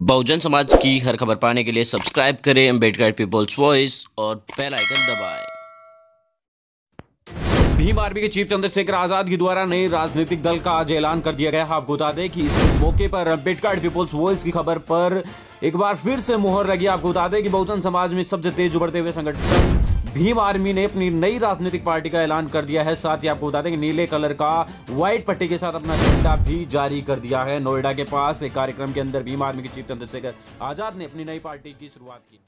बहुजन समाज की हर खबर पाने के लिए सब्सक्राइब करें अंबेडकर पीपल्स वॉइस और बेल आइकन दबाएँ। भीम आर्मी के चीफ चंद्रशेखर आज़ाद के द्वारा नए राजनीतिक दल का आज ऐलान कर दिया गया है। आपको बता दें कि इस मौके पर अंबेडकर पीपल्स वॉइस की खबर पर एक बार फिर से मुहर लगी। आपको बता दें कि बहुजन समाज में सबसे तेज उभरते हुए संगठन भीम आर्मी ने अपनी नई राजनीतिक पार्टी का ऐलान कर दिया है। साथ ही आपको बता दें कि नीले कलर का व्हाइट पट्टी के साथ अपना झंडा भी जारी कर दिया है। नोएडा के पास एक कार्यक्रम के अंदर भीम आर्मी के चीफ चंद्रशेखर आज़ाद ने अपनी नई पार्टी की शुरुआत की।